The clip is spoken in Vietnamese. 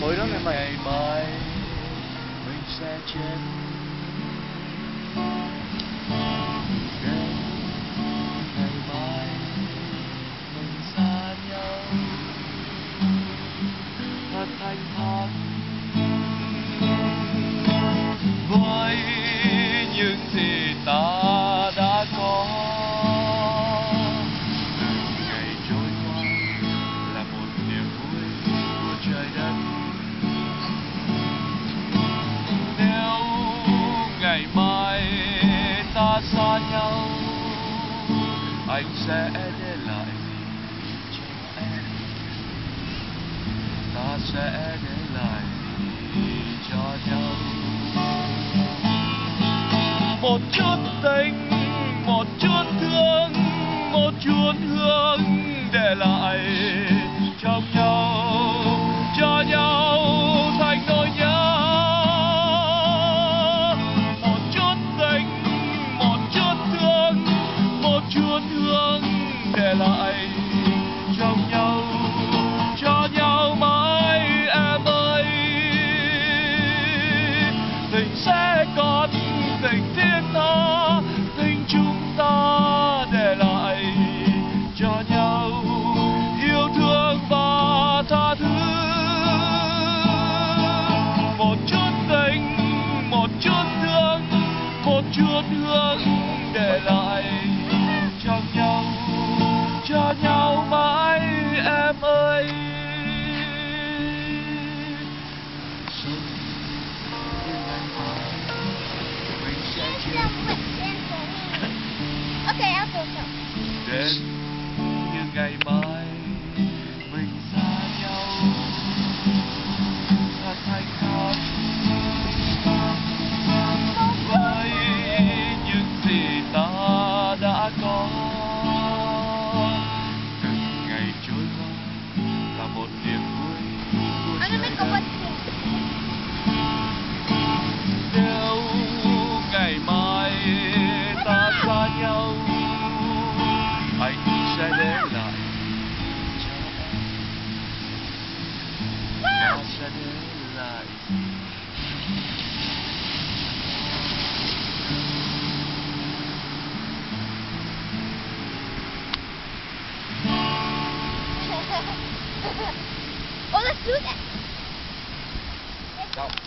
Bồi lắm em ngày mai mình sẽ chết thanh thản xa nhau. Anh sẽ để lại gì cho em? Ta sẽ để lại gì cho nhau? Một chút tình, một chút thương, một chút hương để lại. Một chút hương để lại trong nhau, cho nhau mãi em ơi. Tình sẽ còn tình thiên tha, tình chúng ta để lại cho nhau. Yêu thương và tha thứ. Một chút tình, một chút thương, một chút hương để lại cho nhau mãi em ơi. Xuân như ngày mai mình sẽ Em chia xem mình em cũng Ok, em tưởng tượng. Đến oh, let's do that. Go.